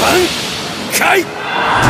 门开！